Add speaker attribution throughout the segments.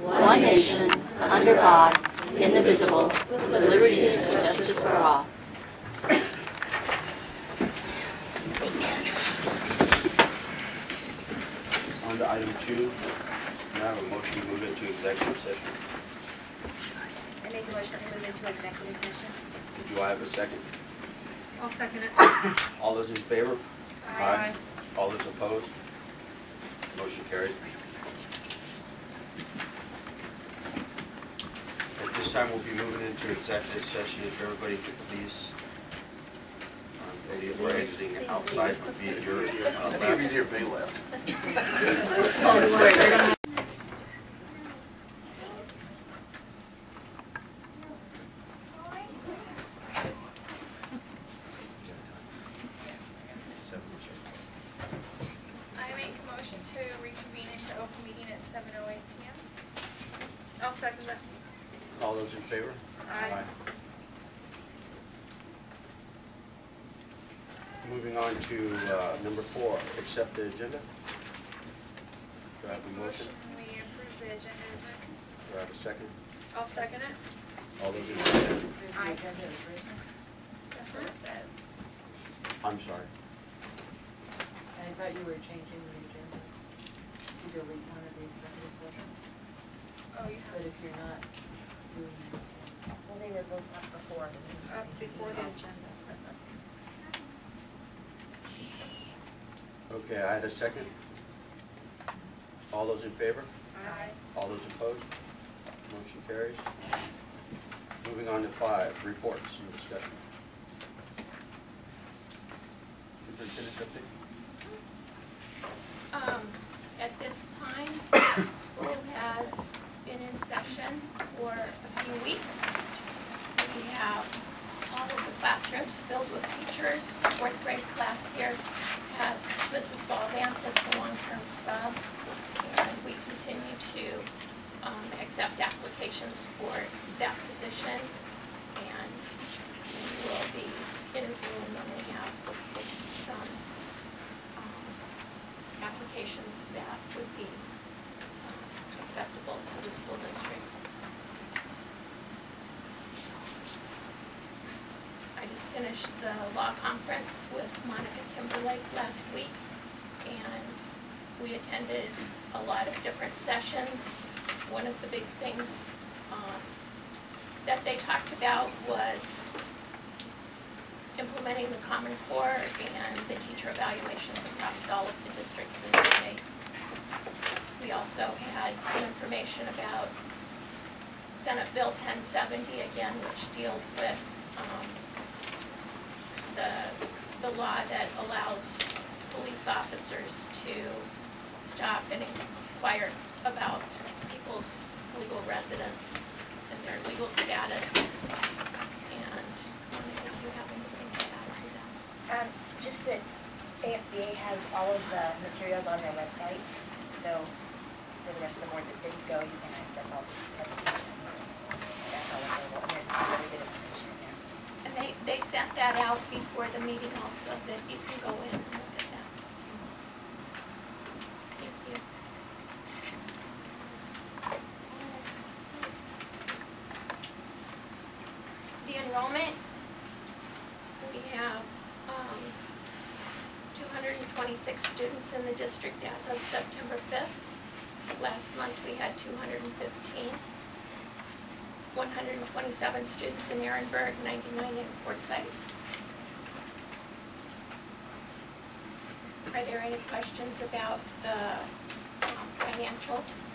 Speaker 1: one nation, under God, indivisible, with liberty and justice for all.
Speaker 2: On to item two, now have a motion to move into executive session.
Speaker 3: I make a motion to move into executive session.
Speaker 2: Do I have a second?
Speaker 4: I'll second it.
Speaker 2: All those in favor?
Speaker 4: Aye.
Speaker 2: All those opposed? Motion carried. At this time, we'll be moving into executive session. If everybody could please, um, any of our exiting outside would be adjourned.
Speaker 5: I think it'd be easier if they left.
Speaker 4: I make a motion to reconvene into open meeting at seven oh eight P M. I'll second that.
Speaker 2: All those in favor?
Speaker 4: Aye.
Speaker 2: Moving on to uh, number four, accept the agenda. Do I have a motion?
Speaker 4: We approve the agenda as written.
Speaker 2: Do I have a second?
Speaker 4: I'll second it.
Speaker 2: All those in favor?
Speaker 4: Aye. That's what it says.
Speaker 2: I'm sorry.
Speaker 6: I thought you were changing the agenda to delete one of the executive session,
Speaker 4: Oh, you
Speaker 6: but if you're not doing that,
Speaker 3: Well, they were both up before.
Speaker 4: have, up before the oh. agenda.
Speaker 2: Okay, I had a second. All those in favor?
Speaker 4: Aye.
Speaker 2: All those opposed? Motion carries. Moving on to five, reports and discussion. Superintendent update?
Speaker 7: Um, at this time, school has been in session for a few weeks. We have all of the classrooms filled with teachers. Fourth grade class here has Mrs. Balvance as the long-term sub. And we continue to, um, accept applications for that position. And we will be interviewing when we have some, um, applications that would be um, acceptable to the school district. I just finished the law conference with Monica Timberlake last week, and we attended a lot of different sessions. One of the big things um, that they talked about was implementing the Common Core and the teacher evaluations across all of the districts in the state. We also had some information about Senate Bill 1070 again, which deals with um, the, the law that allows police officers to stop and inquire about people's legal residence and their legal status. And?
Speaker 3: Um, just that ASBA has all of the materials on their website, so for the rest of the board that didn't go, you can access all the presentation. That's all available, and there's some really good information in there.
Speaker 7: And they, they sent that out before the meeting also, that you can go in and look at that. Thank you. The enrollment, we have, um, two hundred and twenty-six students in the district as of September fifth. Last month, we had two hundred and fifteen. 127 students in Ehrenberg, 99 in Quartzsite. Are there any questions about the financials?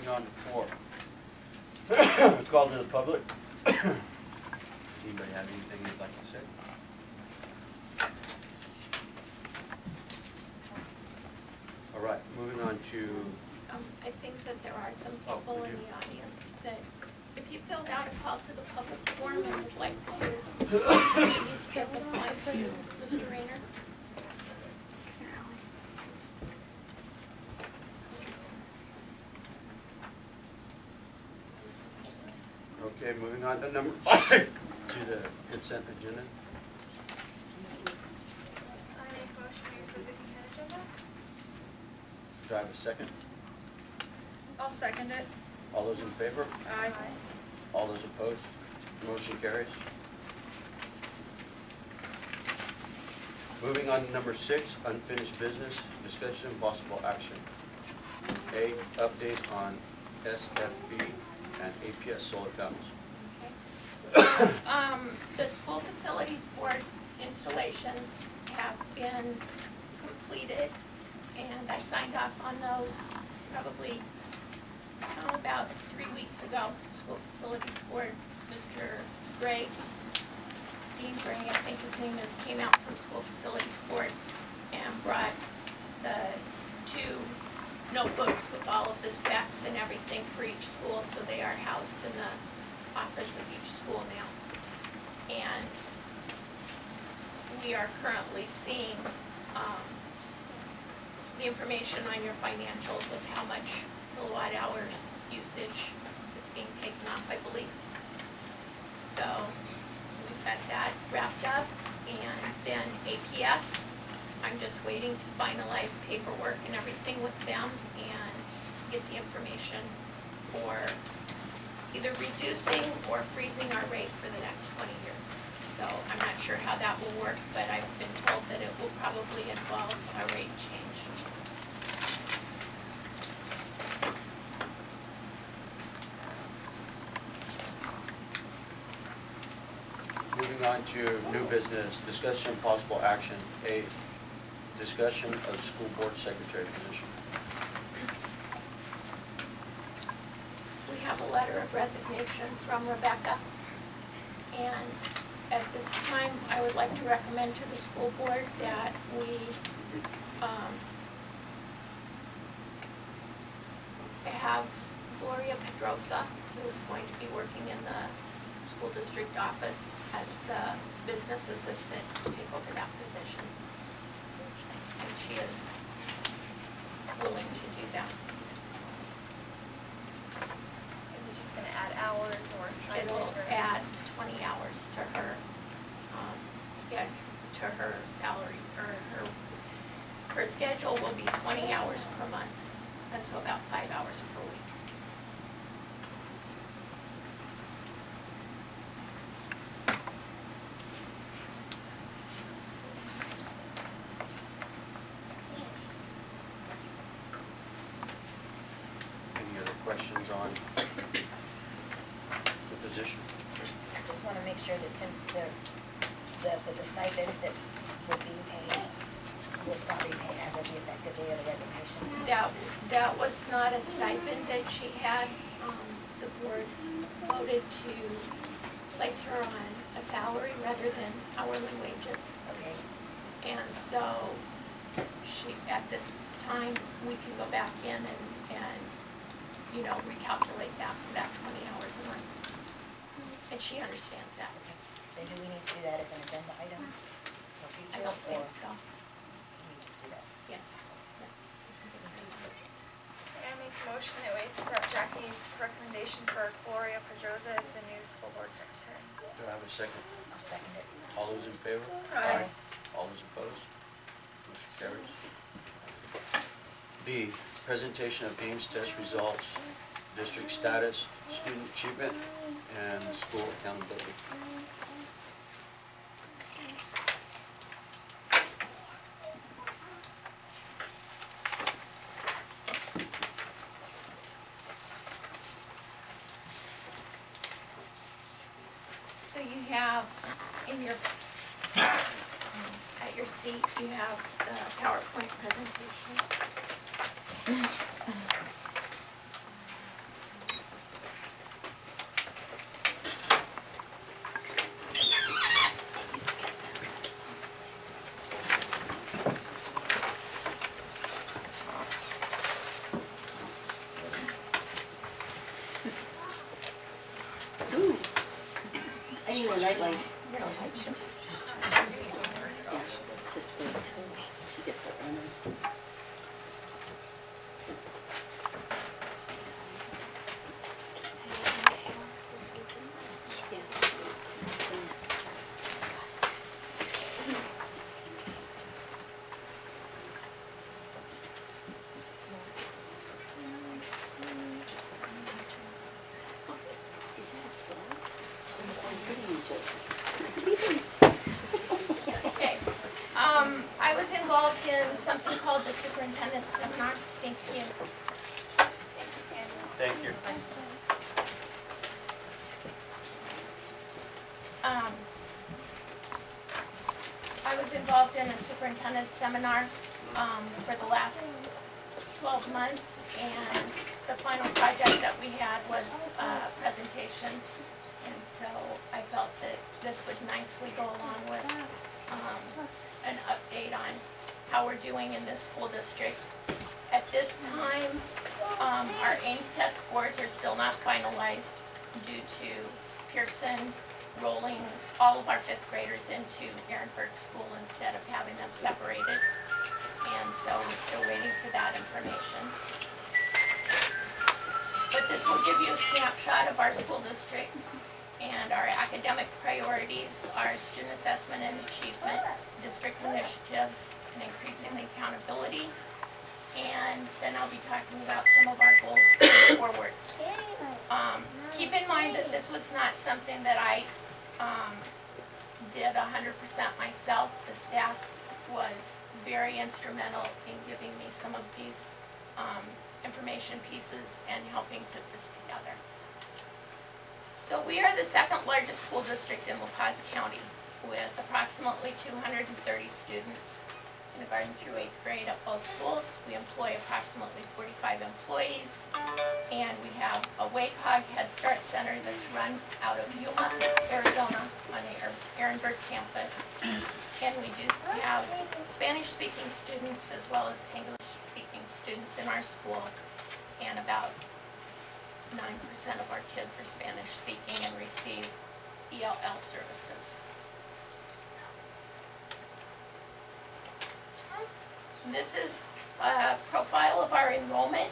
Speaker 2: Moving on to four. Call to the public. Anybody have anything they'd like to say?
Speaker 7: All right, moving on to, Um, I think that there are some oh, people in the audience that, if you filled out a call to the public forum and would like to to Mr. Rayner,
Speaker 2: moving on to number five, to the consent agenda.
Speaker 4: I make motion to approve the consent agenda.
Speaker 2: Do I have a second?
Speaker 4: I'll second it.
Speaker 2: All those in favor?
Speaker 4: Aye.
Speaker 2: All those opposed? Motion carries. Moving on to number six, unfinished business, discussion and possible action. A, update on SFB and APS solar panels.
Speaker 7: Um, the school facilities board installations have been completed, and I signed off on those probably, oh, about three weeks ago. School facilities board, Mr. Gray, Dean Gray, I think his name is, came out from school facilities board and brought the two notebooks with all of the specs and everything for each school, so they are housed in the office of each school now. And we are currently seeing, um, the information on your financials of how much kilowatt hour usage is being taken off, I believe. So, we've got that wrapped up, and then APS, I'm just waiting to finalize paperwork and everything with them and get the information for either reducing or freezing our rate for the next twenty years. So I'm not sure how that will work, but I've been told that it will probably involve a rate change.
Speaker 2: Moving on to new business, discussion possible action. A, discussion of school board secretary position.
Speaker 7: We have a letter of resignation from Rebecca. And at this time, I would like to recommend to the school board that we, um, have Gloria Pedrosa, who is going to be working in the school district office as the business assistant, to take over that position. And she is willing to do that.
Speaker 4: Is it just gonna add hours or stipend
Speaker 7: It'll
Speaker 4: or?
Speaker 7: add twenty hours to her, um, schedule, to her salary, or her, her schedule will be twenty hours per month, and so about five hours per week.
Speaker 2: Any other questions on the position?
Speaker 3: I just wanna make sure that since the, the, the the stipend that was being paid will stop being paid as of the effective day of the resignation.
Speaker 7: That, that was not a stipend that she had, um, the board voted to place her on a salary rather than hourly wages.
Speaker 3: Okay,
Speaker 7: And so she, at this time, we can go back in and, and, you know, recalculate that for that twenty hours a month. And she understands that.
Speaker 3: then do we need to do that as an agenda item for
Speaker 7: I
Speaker 3: future?
Speaker 7: don't think
Speaker 3: or
Speaker 7: so.
Speaker 3: we just do that?
Speaker 7: Yes.
Speaker 4: I make a motion that we accept Jackie's recommendation for Gloria Pedrosa as the new school board secretary.
Speaker 2: Do I have a second?
Speaker 3: I'll second it.
Speaker 2: All those in favor?
Speaker 4: Aye.
Speaker 2: All those opposed? Motion carries. B, presentation of AIMS test results, district status, student achievement, and school accountability.
Speaker 7: So you have in your, um, at your seat, you have the PowerPoint presentation. involved in something called the superintendent seminar. Thank you.
Speaker 2: Thank you.
Speaker 7: Um, I was involved in a superintendent seminar, um, for the last twelve months, and the final project that we had was a presentation. And so I felt that this would nicely go along with, um, an update on how we're doing in this school district. At this time, um, our AIMS test scores are still not finalized due to Pearson rolling all of our fifth graders into Ehrenberg School instead of having them separated. And so we're still waiting for that information. But this will give you a snapshot of our school district and our academic priorities, our student assessment and achievement, district initiatives, and increasing the accountability. And then I'll be talking about some of our goals going forward. Um, keep in mind that this was not something that I, um, did hundred percent myself. The staff was very instrumental in giving me some of these, um, information pieces and helping put this together. So we are the second largest school district in La Paz County with approximately two hundred and thirty students, kindergarten through eighth grade at both schools. We employ approximately forty-five employees. And we have a WACOG Head Start Center that's run out of Yuma, Arizona, on the Er- Ehrenberg campus. And we do have Spanish-speaking students as well as English-speaking students in our school. And about nine percent of our kids are Spanish-speaking and receive ELL services. This is a profile of our enrollment.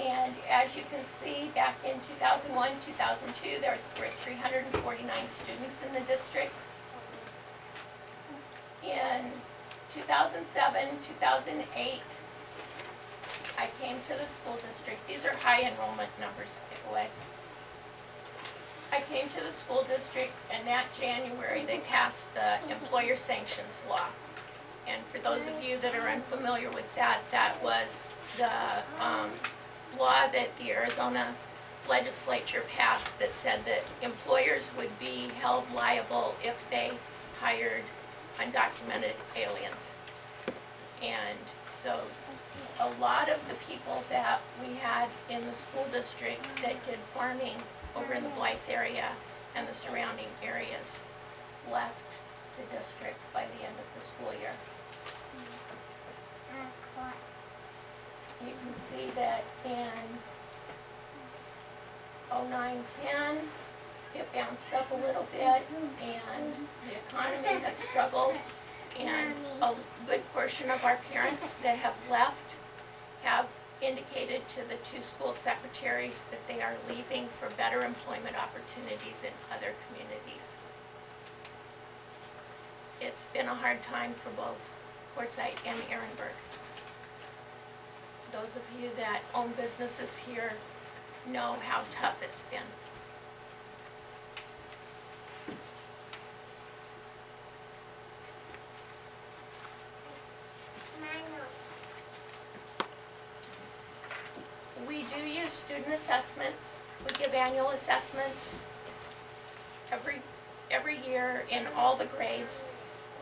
Speaker 7: And as you can see, back in 2001, 2002, there were 349 students in the district. In 2007, 2008, I came to the school district. These are high enrollment numbers, by the way. I came to the school district and that January, they passed the employer sanctions law. And for those of you that are unfamiliar with that, that was the, um, law that the Arizona legislature passed that said that employers would be held liable if they hired undocumented aliens. And so a lot of the people that we had in the school district that did farming over in the Blythe area and the surrounding areas left the district by the end of the school year. You can see that in 0910, it bounced up a little bit and the economy has struggled. And a good portion of our parents that have left have indicated to the two school secretaries that they are leaving for better employment opportunities in other communities. It's been a hard time for both Quartzsite and Ehrenberg. Those of you that own businesses here know how tough it's been. We do use student assessments. We give annual assessments every, every year in all the grades.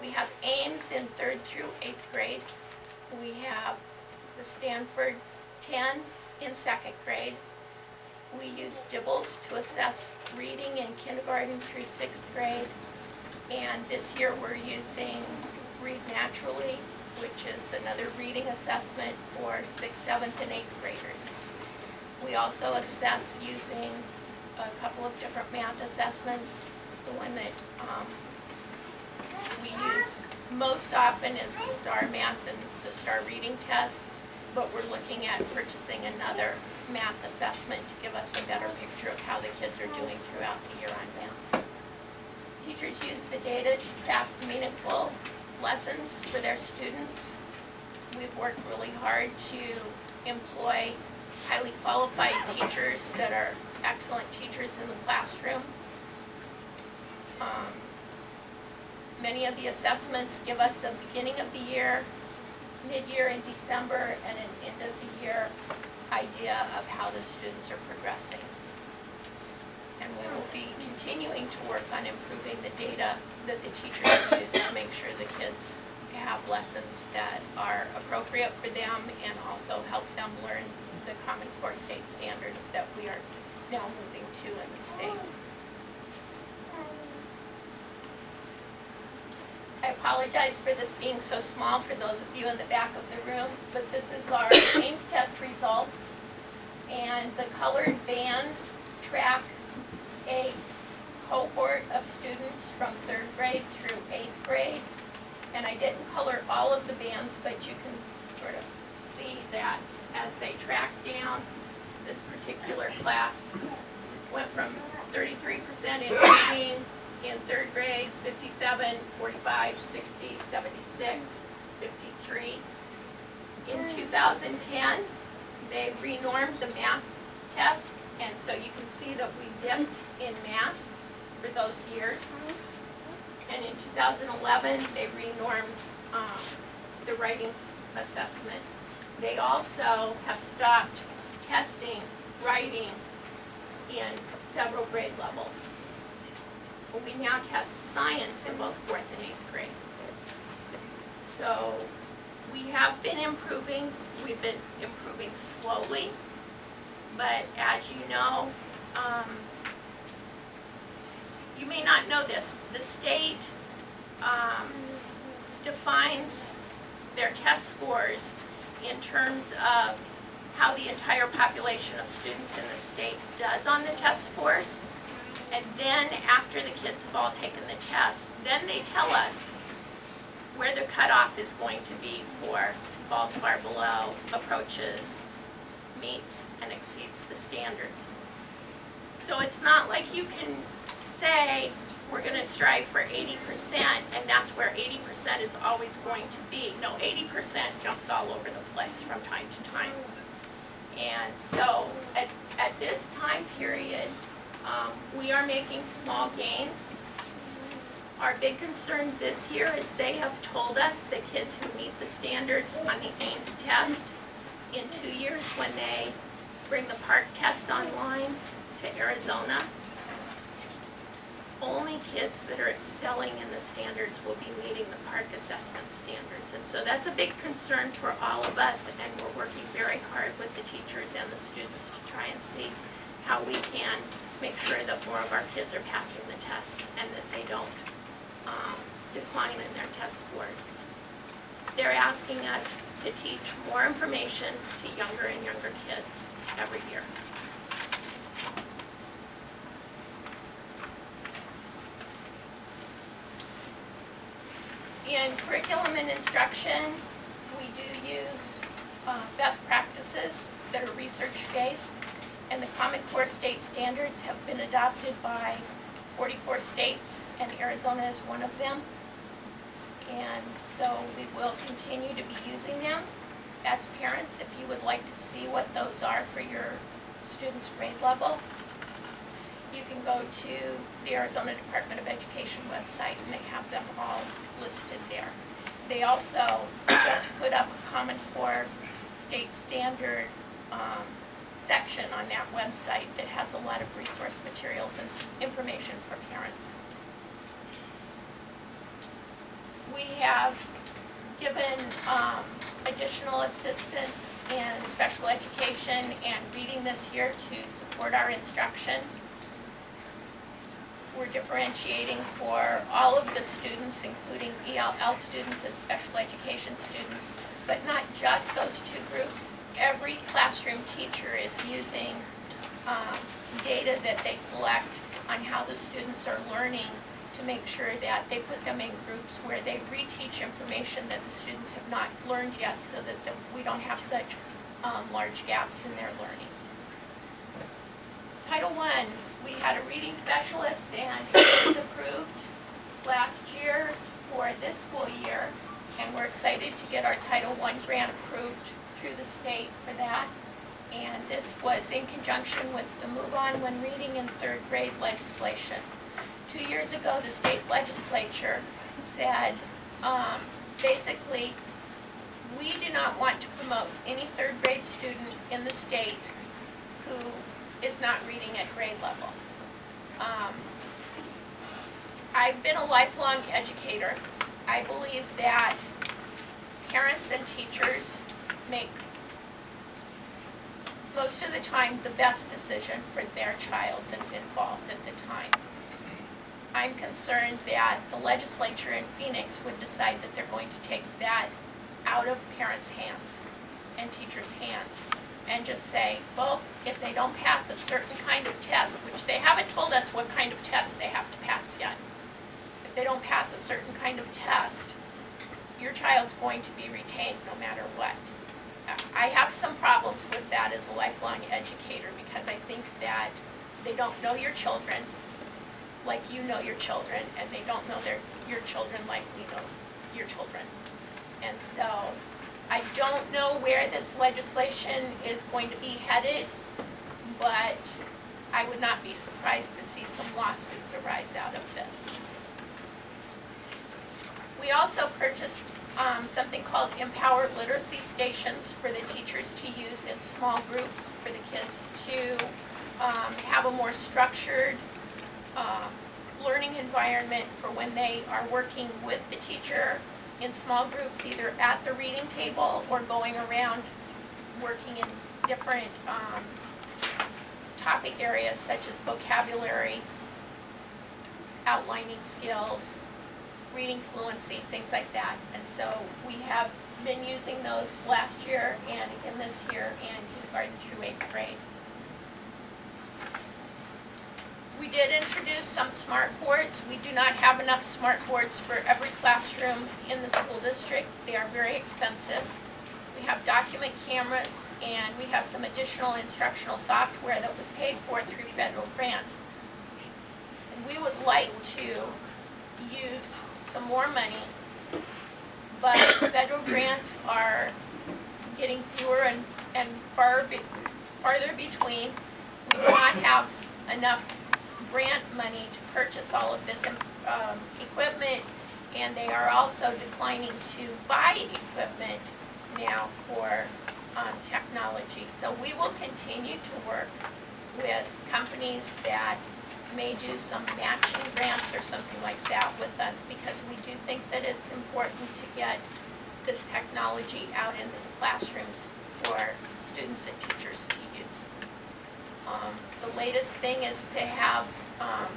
Speaker 7: We have AIMS in third through eighth grade. We have the Stanford 10 in second grade. We use DIBELS to assess reading in kindergarten through sixth grade. And this year we're using Read Naturally, which is another reading assessment for sixth, seventh, and eighth graders. We also assess using a couple of different math assessments. The one that um, we use most often is the STAR Math and the STAR Reading Test, but we're looking at purchasing another math assessment to give us a better picture of how the kids are doing throughout the year on math. Teachers use the data to craft meaningful lessons for their students. We've worked really hard to employ highly qualified teachers that are excellent teachers in the classroom. Um, Many of the assessments give us a beginning of the year, mid-year in December, and an end of the year idea of how the students are progressing. And we will be continuing to work on improving the data that the teachers use to make sure the kids have lessons that are appropriate for them and also help them learn the Common Core state standards that we are now moving to in the state. I apologize for this being so small for those of you in the back of the room, but this is our AIMS test results. And the colored bands track a cohort of students from third grade through eighth grade. And I didn't color all of the bands, but you can sort of see that as they track down, this particular class went from thirty-three percent in reading in third grade, 57, 45, 60, 76, 53. In 2010, they renormed the math test, and so you can see that we dipped in math for those years. And in 2011, they renormed um, the writing assessment. They also have stopped testing writing in several grade levels. We now test science in both fourth and eighth grade. So we have been improving, we've been improving slowly, but as you know, um, you may not know this, the state, um, defines their test scores in terms of how the entire population of students in the state does on the test scores. And then after the kids have all taken the test, then they tell us where the cutoff is going to be for falls far below, approaches, meets, and exceeds the standards. So it's not like you can say, we're gonna strive for eighty percent, and that's where eighty percent is always going to be. No, eighty percent jumps all over the place from time to time. And so, at, at this time period, um, we are making small gains. Our big concern this year is they have told us that kids who meet the standards on the AIMS test in two years when they bring the PARCC test online to Arizona, only kids that are excelling in the standards will be meeting the PARCC assessment standards. And so that's a big concern for all of us, and we're working very hard with the teachers and the students to try and see how we can make sure that more of our kids are passing the test and that they don't um, decline in their test scores. They're asking us to teach more information to younger and younger kids every year. In curriculum and instruction, we do use uh, best practices that are research-based, and the Common Core state standards have been adopted by 44 states, and Arizona is one of them. And so we will continue to be using them. As parents, if you would like to see what those are for your student's grade level, you can go to the Arizona Department of Education website and they have them all listed there. They also just put up a Common Core state standard um, section on that website that has a lot of resource materials and information for parents. We have given um, additional assistance in special education and reading this year to support our instruction. We're differentiating for all of the students, including ELL students and special education students, but not just those two groups. Every classroom teacher is using um, data that they collect on how the students are learning to make sure that they put them in groups where they reteach information that the students have not learned yet so that the- we don't have such um, large gaps in their learning. Title I, we had a reading specialist and it was approved last year for this school year. And we're excited to get our Title I grant approved through the state for that. And this was in conjunction with the Move On When Reading in Third Grade legislation. Two years ago, the state legislature said, um, basically, we do not want to promote any third grade student in the state who is not reading at grade level. Um, I've been a lifelong educator. I believe that parents and teachers make most of the time the best decision for their child that's involved at the time. I'm concerned that the legislature in Phoenix would decide that they're going to take that out of parents' hands and teachers' hands and just say, well, if they don't pass a certain kind of test, which they haven't told us what kind of test they have to pass yet. If they don't pass a certain kind of test, your child's going to be retained no matter what. I have some problems with that as a lifelong educator because I think that they don't know your children like you know your children, and they don't know their, your children like we know your children. And so, I don't know where this legislation is going to be headed, but I would not be surprised to see some lawsuits arise out of this. We also purchased um, something called Empower Literacy Stations for the teachers to use in small groups for the kids to um, have a more structured um, learning environment for when they are working with the teacher in small groups, either at the reading table or going around working in different um, topic areas such as vocabulary, outlining skills, reading fluency, things like that. And so we have been using those last year and again this year in kindergarten through eighth grade. We did introduce some smart boards. We do not have enough smart boards for every classroom in the school district. They are very expensive. We have document cameras and we have some additional instructional software that was paid for through federal grants. And we would like to use some more money, but federal grants are getting fewer and, and far be, farther between. We do not have enough grant money to purchase all of this um, equipment, and they are also declining to buy equipment now for um, technology. So we will continue to work with companies that may do some matching grants or something like that with us because we do think that it's important to get this technology out into the classrooms for students and teachers to use. Um, the latest thing is to have, um,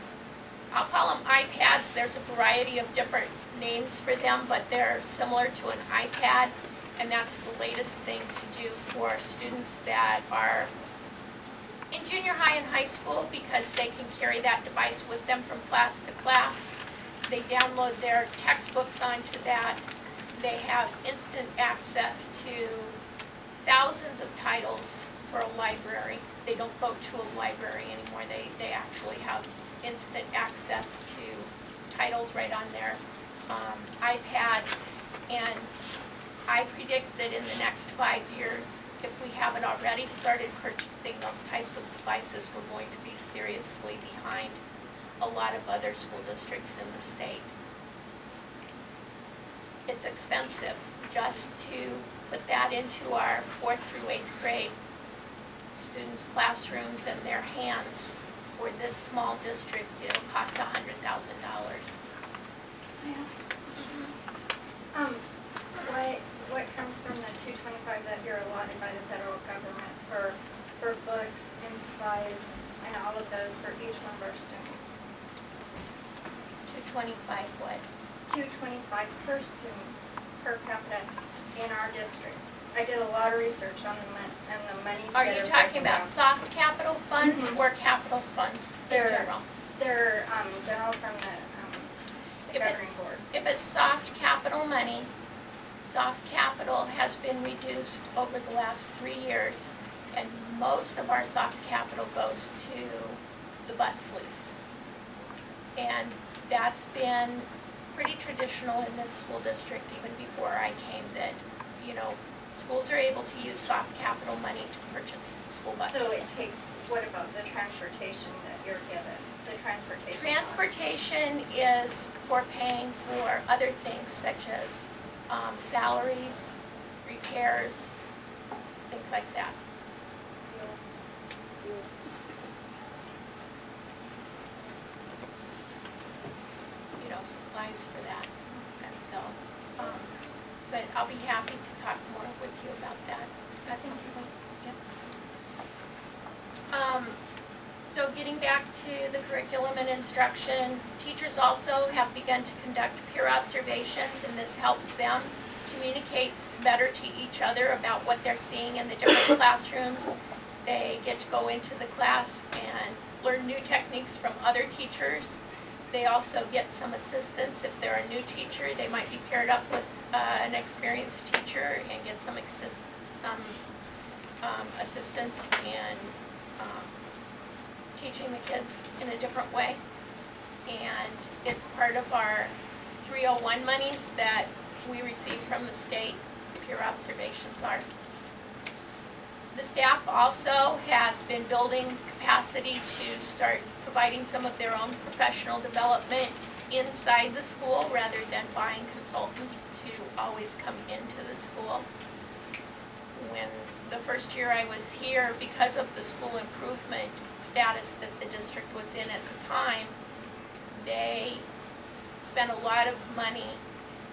Speaker 7: I'll call them iPads. There's a variety of different names for them, but they're similar to an iPad. And that's the latest thing to do for students that are in junior high and high school because they can carry that device with them from class to class. They download their textbooks onto that. They have instant access to thousands of titles for a library. They don't go to a library anymore. They, they actually have instant access to titles right on their um, iPad. And I predict that in the next five years, if we haven't already started purchasing those types of devices, we're going to be seriously behind a lot of other school districts in the state. It's expensive just to put that into our fourth through eighth grade students' classrooms and their hands for this small district, it'll cost a hundred thousand dollars.
Speaker 8: Um, what, what comes from the two twenty-five that you're allotted by the federal government for, for books and supplies and all of those for each one of our students?
Speaker 7: Two twenty-five what?
Speaker 8: Two twenty-five per student, per capita in our district. I did a lot of research on the mon, and the money.
Speaker 7: Are you
Speaker 8: are
Speaker 7: talking about
Speaker 8: down.
Speaker 7: soft capital funds
Speaker 8: Mhm.
Speaker 7: or capital funds
Speaker 8: They're-
Speaker 7: general?
Speaker 8: They're, um, general from the, um,
Speaker 7: If
Speaker 8: governing
Speaker 7: it's-
Speaker 8: board.
Speaker 7: If it's soft capital money, soft capital has been reduced over the last three years, and most of our soft capital goes to the bus lease. And that's been pretty traditional in this school district even before I came, that, you know, schools are able to use soft capital money to purchase school buses.
Speaker 8: So it takes, what about the transportation that you're given, the transportation cost?
Speaker 7: Transportation is for paying for other things such as um, salaries, repairs, things like that. You know, supplies for that. And so, um, but I'll be happy to talk more with you about that at some point. Yep. Um, so getting back to the curriculum and instruction, teachers also have begun to conduct peer observations, and this helps them communicate better to each other about what they're seeing in the different classrooms. They get to go into the class and learn new techniques from other teachers. They also get some assistance. If they're a new teacher, they might be paired up with uh, an experienced teacher and get some some um, assistance in um, teaching the kids in a different way. And it's part of our 301 monies that we receive from the state, peer observations are. The staff also has been building capacity to start providing some of their own professional development inside the school rather than buying consultants to always come into the school. When the first year I was here, because of the school improvement status that the district was in at the time, they spent a lot of money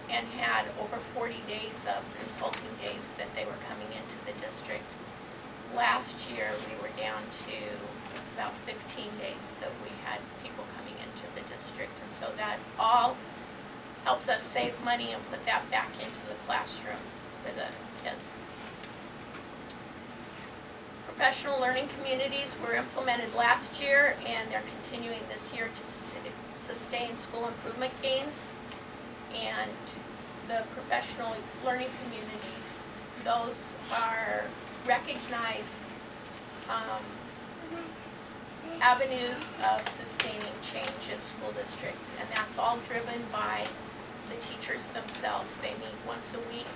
Speaker 7: and had over 40 days of consulting days that they were coming into the district. Last year, we were down to about 15 days that we had people coming into the district. And so that all helps us save money and put that back into the classroom for the kids. Professional learning communities were implemented last year and they're continuing this year to sustain school improvement gains. And the professional learning communities, those are recognized um, avenues of sustaining change in school districts. And that's all driven by the teachers themselves. They meet once a week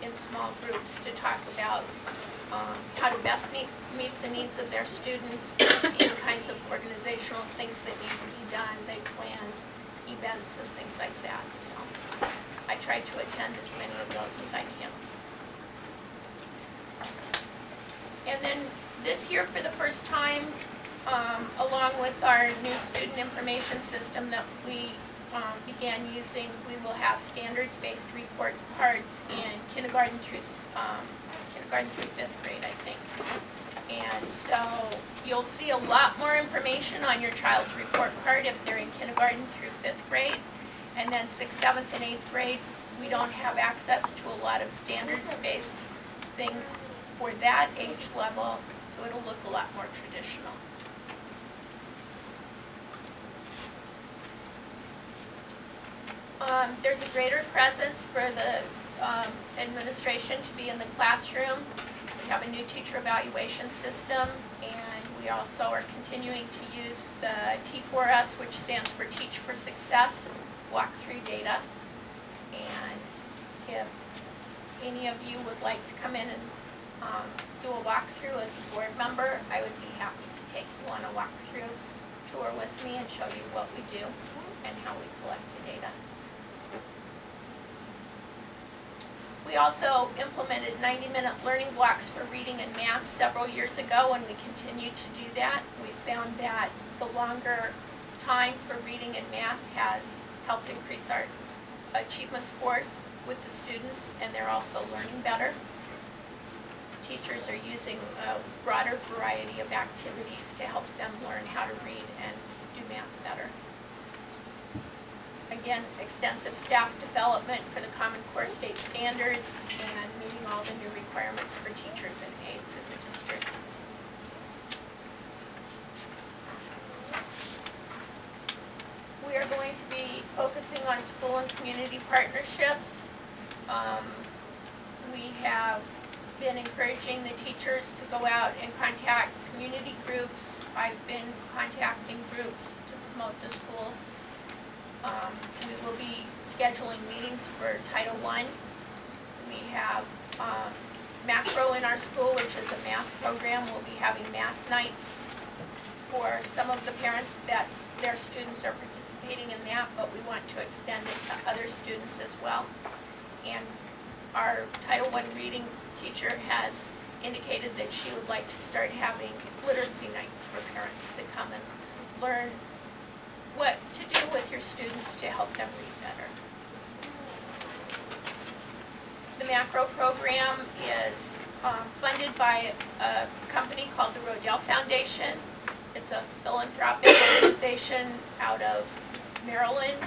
Speaker 7: in small groups to talk about um, how to best meet, meet the needs of their students, any kinds of organizational things that need to be done. They plan events and things like that, so I try to attend as many of those as I can. And then this year, for the first time, um, along with our new student information system that we um, began using, we will have standards-based reports cards in kindergarten through, um, kindergarten through fifth grade, I think. And so you'll see a lot more information on your child's report card if they're in kindergarten through fifth grade. And then sixth, seventh, and eighth grade, we don't have access to a lot of standards-based things for that age level, so it'll look a lot more traditional. Um, there's a greater presence for the, um, administration to be in the classroom. We have a new teacher evaluation system, and we also are continuing to use the T4S, which stands for Teach for Success, walkthrough data. And if any of you would like to come in and, um, do a walkthrough as a board member, I would be happy to take you on a walkthrough tour with me and show you what we do and how we collect the data. We also implemented 90-minute learning blocks for reading and math several years ago, and we continue to do that. We found that the longer time for reading and math has helped increase our achievement scores with the students, and they're also learning better. Teachers are using a broader variety of activities to help them learn how to read and do math better. Again, extensive staff development for the Common Core state standards and meeting all the new requirements for teachers and aides in the district. We are going to be focusing on school and community partnerships. Um, We have been encouraging the teachers to go out and contact community groups. I've been contacting groups to promote the schools. Um, we will be scheduling meetings for Title I. We have, um, macro in our school, which is a math program. We'll be having math nights for some of the parents that their students are participating in that, but we want to extend it to other students as well. And our Title I reading teacher has indicated that she would like to start having literacy nights for parents to come and learn what to do with your students to help them read better. The macro program is um, funded by a company called the Rodel Foundation. It's a philanthropic organization out of Maryland,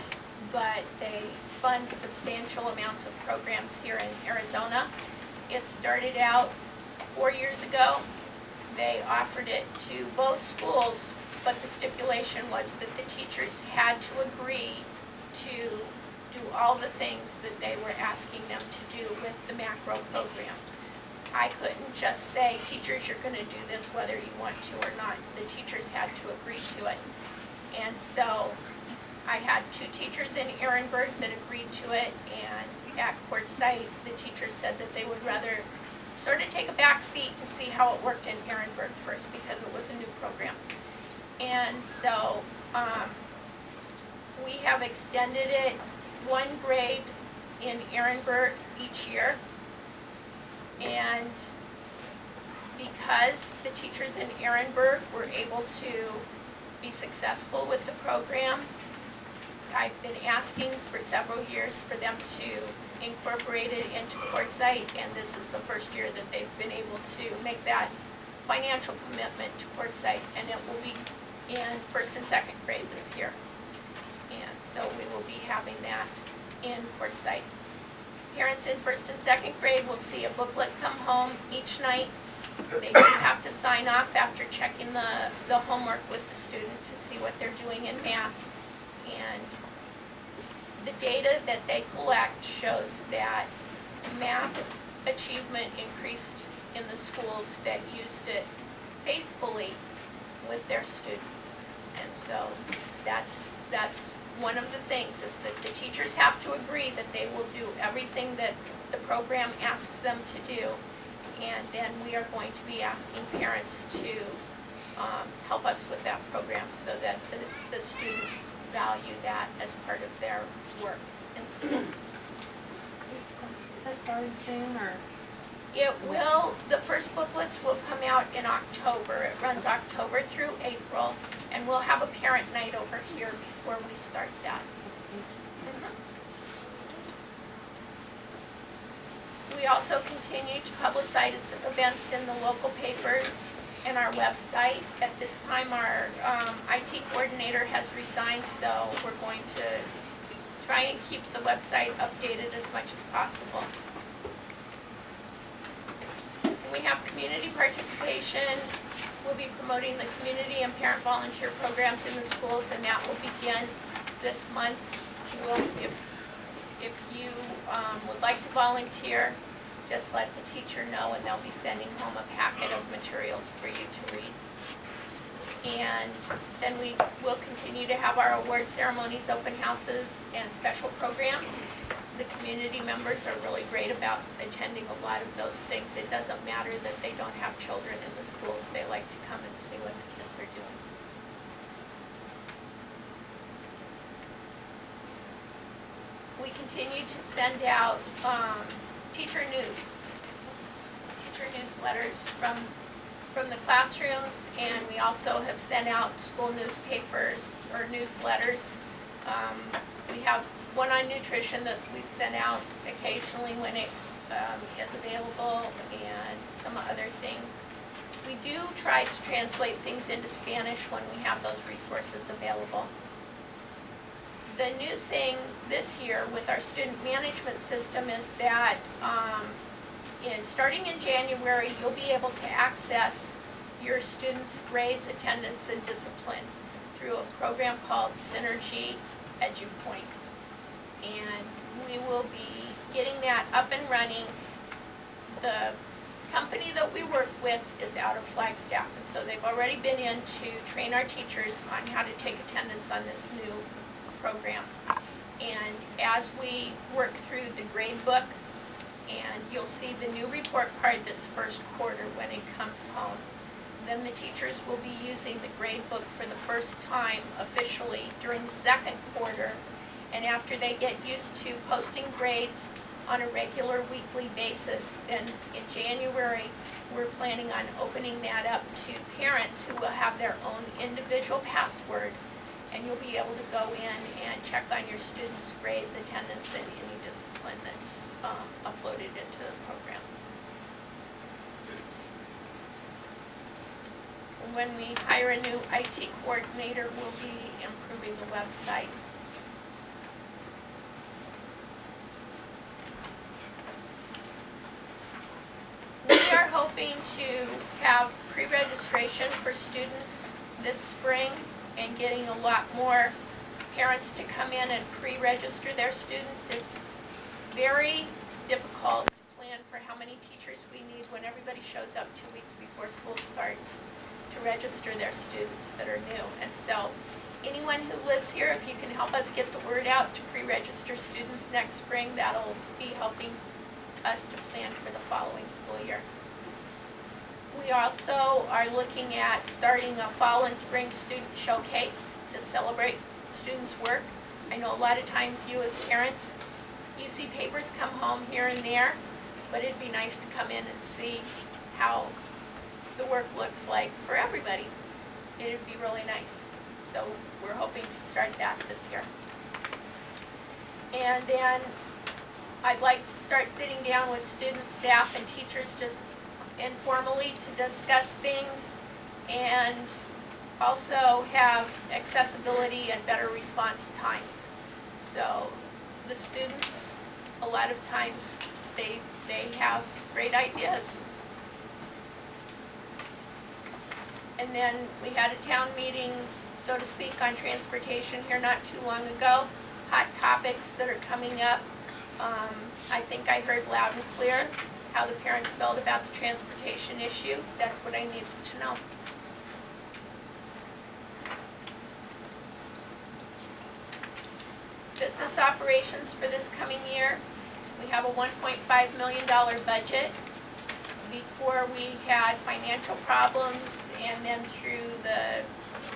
Speaker 7: but they fund substantial amounts of programs here in Arizona. It started out four years ago. They offered it to both schools, but the stipulation was that the teachers had to agree to do all the things that they were asking them to do with the macro program. I couldn't just say, teachers, you're gonna do this whether you want to or not. The teachers had to agree to it. And so I had two teachers in Ehrenberg that agreed to it, and at Quartzsite, the teachers said that they would rather sort of take a back seat and see how it worked in Ehrenberg first, because it was a new program. And so, um, we have extended it one grade in Ehrenberg each year. And because the teachers in Ehrenberg were able to be successful with the program, I've been asking for several years for them to incorporate it into Quartzsite, and this is the first year that they've been able to make that financial commitment to Quartzsite, and it will be in first and second grade this year. And so we will be having that in Quartzsite. Parents in first and second grade will see a booklet come home each night. They do have to sign off after checking the, the homework with the student to see what they're doing in math. And the data that they collect shows that math achievement increased in the schools that used it faithfully with their students. And so that's, that's one of the things, is that the teachers have to agree that they will do everything that the program asks them to do. And then we are going to be asking parents to um, help us with that program so that the, the students value that as part of their work in school.
Speaker 6: Is that starting soon, or?
Speaker 7: It will, the first booklets will come out in October. It runs October through April, and we'll have a parent night over here before we start that. Mhm. We also continue to publicize events in the local papers and our website. At this time, our um, IT coordinator has resigned, so we're going to try and keep the website updated as much as possible. We have community participation. We'll be promoting the community and parent volunteer programs in the schools, and that will begin this month. If, if you um, would like to volunteer, just let the teacher know, and they'll be sending home a packet of materials for you to read. And then we will continue to have our award ceremonies, open houses, and special programs the community members are really great about attending a lot of those things. It doesn't matter that they don't have children in the schools, they like to come and see what the kids are doing. We continue to send out, um, teacher news, teacher newsletters from, from the classrooms, and we also have sent out school newspapers or newsletters. Um, we have one on nutrition that we've sent out occasionally when it um, is available and some other things. We do try to translate things into Spanish when we have those resources available. The new thing this year with our student management system is that um, in, starting in January, you'll be able to access your students' grades, attendance, and discipline through a program called Synergy EduPoint and we will be getting that up and running. The company that we work with is out of Flagstaff, and so they've already been in to train our teachers on how to take attendance on this new program. And as we work through the grade book, and you'll see the new report card this first quarter when it comes home, then the teachers will be using the grade book for the first time officially during the second quarter. And after they get used to posting grades on a regular weekly basis, then in January, we're planning on opening that up to parents who will have their own individual password. And you'll be able to go in and check on your students' grades, attendance, and any discipline that's um, uploaded into the program. When we hire a new IT coordinator, we'll be improving the website. We are hoping to have pre-registration for students this spring and getting a lot more parents to come in and pre-register their students. It's very difficult to plan for how many teachers we need when everybody shows up two weeks before school starts to register their students that are new. And so anyone who lives here, if you can help us get the word out to pre-register students next spring, that'll be helping us to plan for the following school year. We also are looking at starting a fall and spring student showcase to celebrate students' work. I know a lot of times you as parents, you see papers come home here and there, but it'd be nice to come in and see how the work looks like for everybody. It'd be really nice. So we're hoping to start that this year. And then I'd like to start sitting down with students, staff, and teachers just informally to discuss things and also have accessibility and better response times. So the students, a lot of times, they, they have great ideas. And then we had a town meeting, so to speak, on transportation here not too long ago. Hot topics that are coming up. Um, I think I heard loud and clear how the parents felt about the transportation issue. That's what I needed to know. Business operations for this coming year, we have a $1.5 million budget. Before we had financial problems and then through the,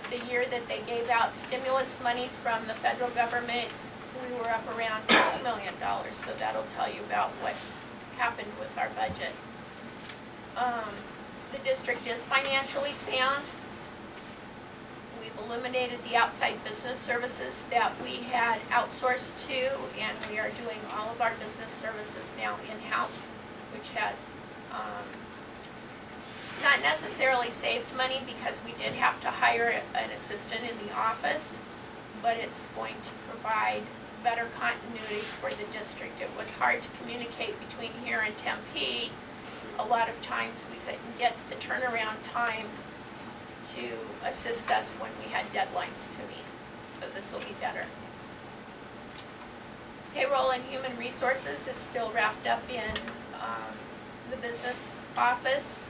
Speaker 7: the year that they gave out stimulus money from the federal government, we were up around $2 million. So that'll tell you about what's happened with our budget. Um, the district is financially sound. We've eliminated the outside business services that we had outsourced to, and we are doing all of our business services now in-house, which has, um, not necessarily saved money because we did have to hire an assistant in the office, but it's going to provide better continuity for the district. It was hard to communicate between here and Tempe. A lot of times we couldn't get the turnaround time to assist us when we had deadlines to meet. So this will be better. Payroll and human resources is still wrapped up in um, the business office.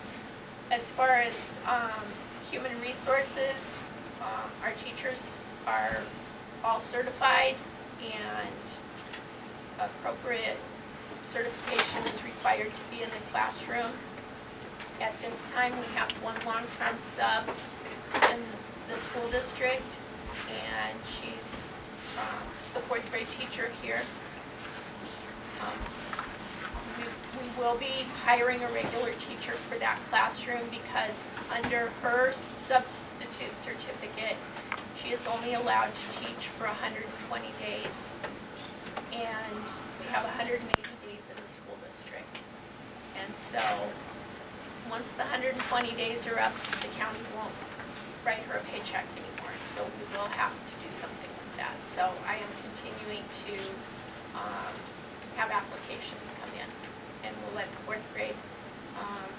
Speaker 7: As far as um, human resources, um, our teachers are all certified and appropriate certification is required to be in the classroom. At this time, we have one long-term sub in the school district, and she's um, the fourth grade teacher here. Um, we, we will be hiring a regular teacher for that classroom because under her substitute certificate, she is only allowed to teach for 120 days. And we have 180 days in the school district. And so, once the 120 days are up, the county won't write her a paycheck anymore. So we will have to do something with that. So I am continuing to um, have applications come in. And we'll let the fourth grade um,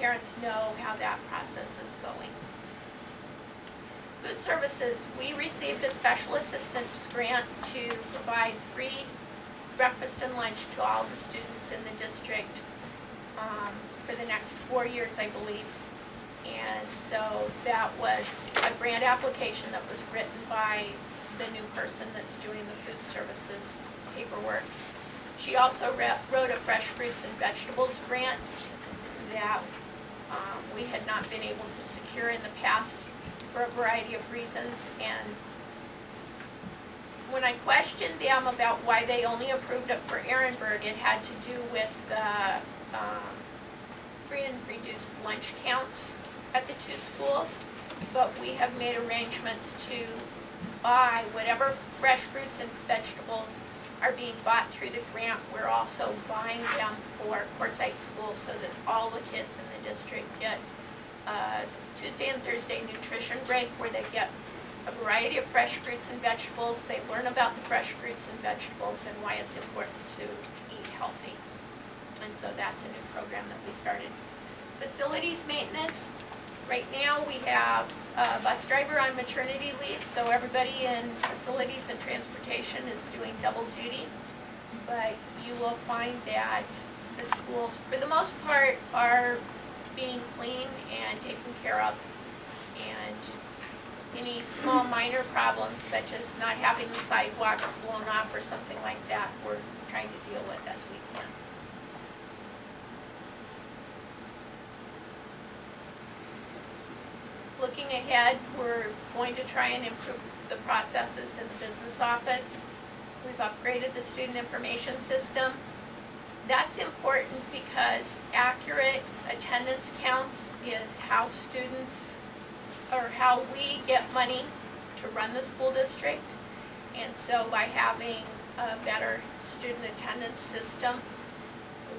Speaker 7: parents know how that process is going. Food services, we received a special assistance grant to provide free breakfast and lunch to all the students in the district um, for the next four years, I believe. And so that was a grant application that was written by the new person that's doing the food services paperwork. She also wrote a fresh fruits and vegetables grant that um, we had not been able to secure in the past for a variety of reasons. And when I questioned them about why they only approved it for Ehrenberg, it had to do with the um, free and reduced lunch counts at the two schools. But we have made arrangements to buy whatever fresh fruits and vegetables are being bought through the grant. We're also buying them for Quartzsite schools so that all the kids in the district get uh, Tuesday and Thursday nutrition break where they get a variety of fresh fruits and vegetables. They learn about the fresh fruits and vegetables and why it's important to eat healthy. And so that's a new program that we started. Facilities maintenance, right now we have a bus driver on maternity leave, so everybody in facilities and transportation is doing double duty. But you will find that the schools, for the most part, are being clean and taken care of. And any small minor problems such as not having the sidewalks blown off or something like that, we're trying to deal with as we can. Looking ahead, we're going to try and improve the processes in the business office. We've upgraded the student information system. That's important because accurate attendance counts is how students, or how we get money to run the school district. And so by having a better student attendance system,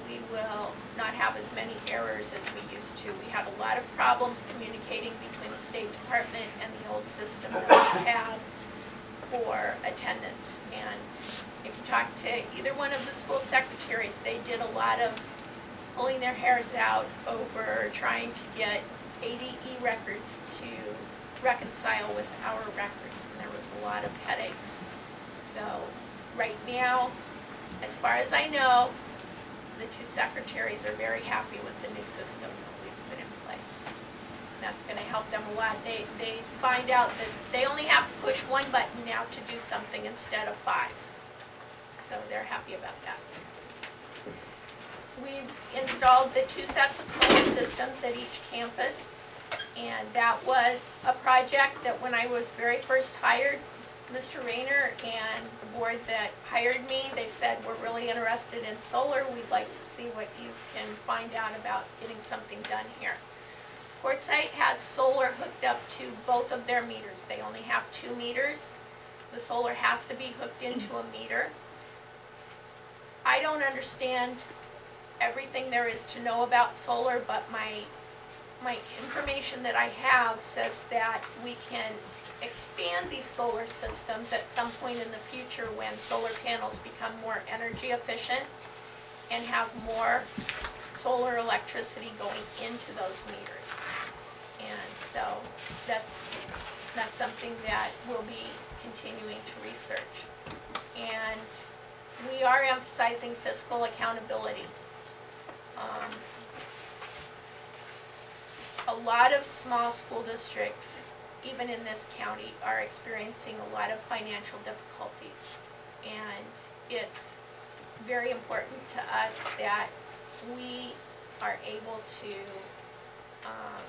Speaker 7: we will not have as many errors as we used to. We had a lot of problems communicating between the State Department and the old system that we had for attendance. And talk to either one of the school secretaries, they did a lot of pulling their hairs out over trying to get ADE records to reconcile with our records, and there was a lot of headaches. So, right now, as far as I know, the two secretaries are very happy with the new system that we've put in place. That's gonna help them a lot. They, they find out that they only have to push one button now to do something instead of five. So they're happy about that. We've installed the two sets of solar systems at each campus. And that was a project that when I was very first hired, Mr. Rayner and the board that hired me, they said, we're really interested in solar. We'd like to see what you can find out about getting something done here. Quartzsite has solar hooked up to both of their meters. They only have two meters. The solar has to be hooked into a meter. I don't understand everything there is to know about solar, but my, my information that I have says that we can expand these solar systems at some point in the future when solar panels become more energy efficient and have more solar electricity going into those meters. And so that's, that's something that we'll be continuing to research. And we are emphasizing fiscal accountability. Um, A lot of small school districts, even in this county, are experiencing a lot of financial difficulties. And it's very important to us that we are able to, um,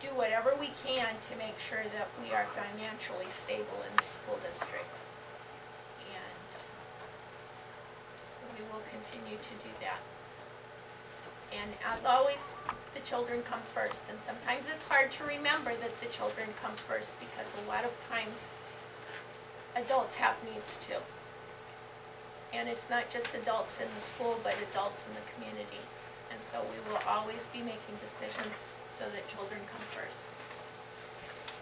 Speaker 7: do whatever we can to make sure that we are financially stable in the school district. And so we will continue to do that. And as always, the children come first, and sometimes it's hard to remember that the children come first because a lot of times adults have needs too. And it's not just adults in the school, but adults in the community. And so we will always be making decisions so that children come first.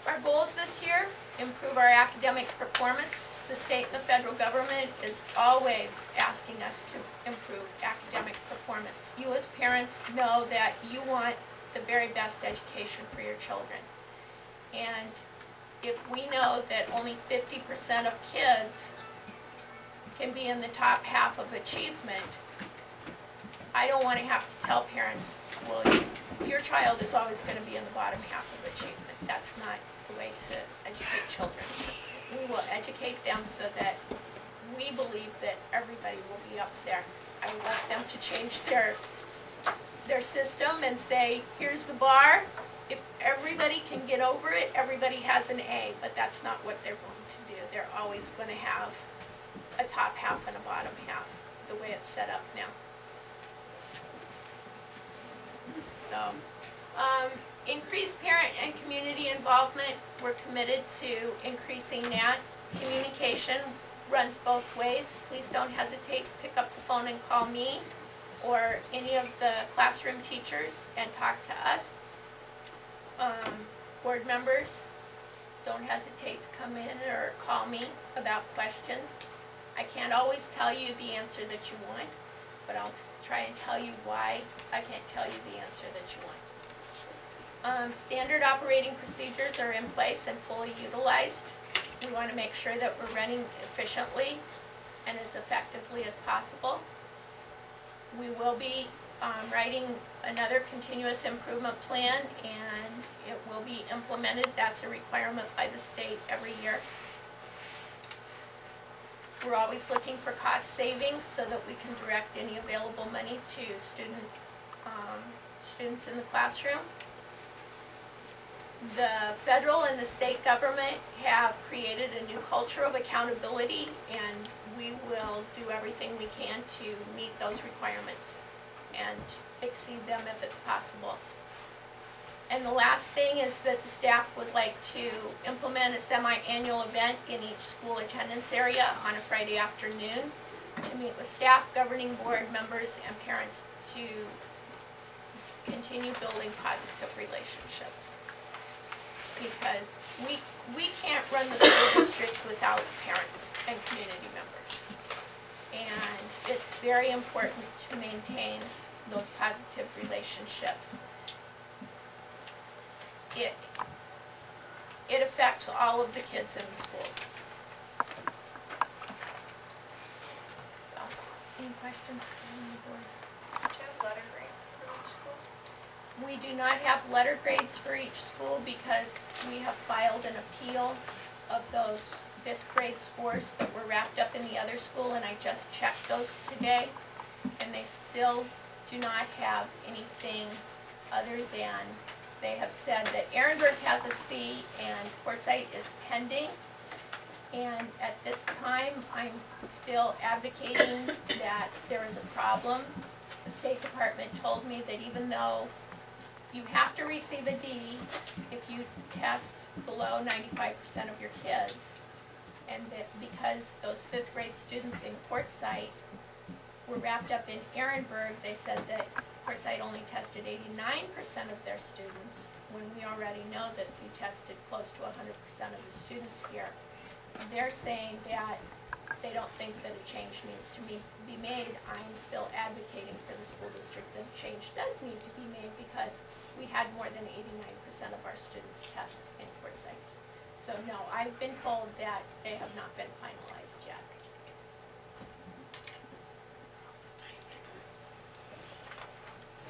Speaker 7: Our goals this year, improve our academic performance. The state and the federal government is always asking us to improve academic performance. You as parents know that you want the very best education for your children. And if we know that only fifty percent of kids can be in the top half of achievement, I don't wanna have to tell parents, well, your child is always gonna be in the bottom half of achievement. That's not the way to educate children. We will educate them so that we believe that everybody will be up there. I want them to change their their system and say, here's the bar. If everybody can get over it, everybody has an A, but that's not what they're going to do. They're always gonna have a top half and a bottom half, the way it's set up now. So, um, increased parent and community involvement, we're committed to increasing that. Communication runs both ways. Please don't hesitate to pick up the phone and call me or any of the classroom teachers and talk to us. Um, board members, don't hesitate to come in or call me about questions. I can't always tell you the answer that you want, but I'll try and tell you why I can't tell you the answer that you want. Um, standard operating procedures are in place and fully utilized. We want to make sure that we're running efficiently and as effectively as possible. We will be um, writing another continuous improvement plan and it will be implemented. That's a requirement by the state every year. We're always looking for cost savings so that we can direct any available money to student, um, students in the classroom. The federal and the state government have created a new culture of accountability and we will do everything we can to meet those requirements and exceed them if it's possible. And the last thing is that the staff would like to implement a semi-annual event in each school attendance area on a Friday afternoon to meet with staff, governing board members, and parents to continue building positive relationships. Because we, we can't run the school district without parents and community members. And it's very important to maintain those positive relationships. It, it affects all of the kids in the schools. So, any questions from the board?
Speaker 4: Do you have letter grades for each school?
Speaker 7: We do not have letter grades for each school because we have filed an appeal of those fifth grade scores that were wrapped up in the other school, and I just checked those today. And they still do not have anything other than, they have said that Ehrenberg has a C and Quartzsite is pending. And at this time, I'm still advocating that there is a problem. The State Department told me that even though you have to receive a D if you test below ninety-five percent of your kids. And that because those fifth grade students in Quartzsite were wrapped up in Ehrenberg, they said that Quartzsite only tested eighty-nine percent of their students, when we already know that we tested close to hundred percent of the students here. They're saying that they don't think that a change needs to be, be made. I'm still advocating for the school district that a change does need to be made because we had more than eighty-nine percent of our students test in Quartzsite. So no, I've been told that they have not been finalized yet.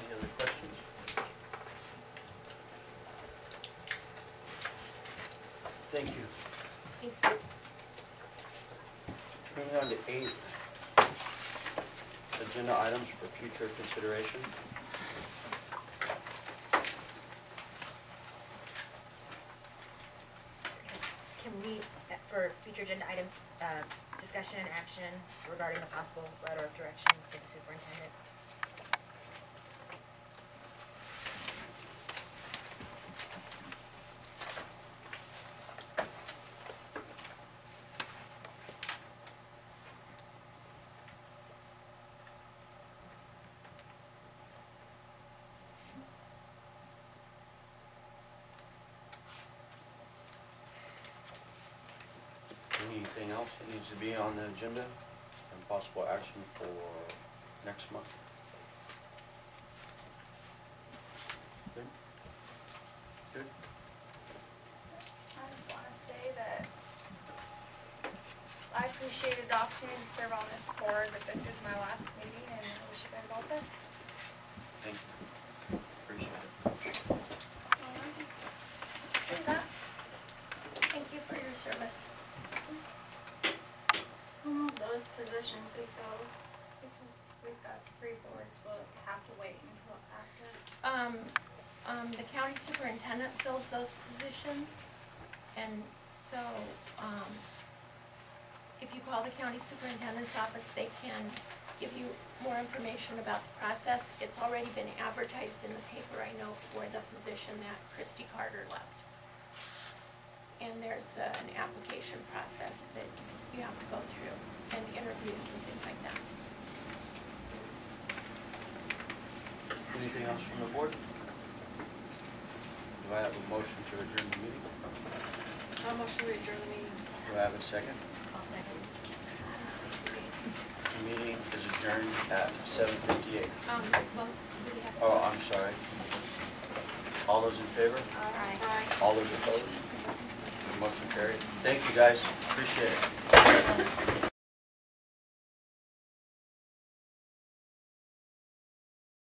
Speaker 2: Any other questions? Thank you.
Speaker 7: Thank you.
Speaker 2: Moving on to eight, agenda items for future consideration.
Speaker 3: Can we, for future agenda items, uh, discussion and action regarding a possible letter of direction to the superintendent?
Speaker 2: Anything else that needs to be on the agenda and possible action for next month? Good? Good?
Speaker 4: I just wanna say that I appreciated the opportunity to serve on this board, but this is my last meeting and I wish you guys all the best.
Speaker 2: Thank you. Appreciate it.
Speaker 7: Lisa, thank you for your service.
Speaker 8: Some of those positions we fill because we've got three boards, we'll have to wait until after.
Speaker 7: Um, um, the county superintendent fills those positions, and so, um, if you call the county superintendent's office, they can give you more information about the process. It's already been advertised in the paper, I know, for the position that Christy Carter left. And there's an application process that you have to go through, and interviews and things like that.
Speaker 2: Anything else from the board? Do I have a motion to adjourn the meeting?
Speaker 6: How much should we adjourn the meeting?
Speaker 2: Do I have a second?
Speaker 3: I'll second.
Speaker 2: The meeting is adjourned at seven fifty-eight.
Speaker 7: Um, well, we have.
Speaker 2: Oh, I'm sorry. All those in favor?
Speaker 8: Aye.
Speaker 2: All those opposed? The Motion carried. Thank you, guys. Appreciate it.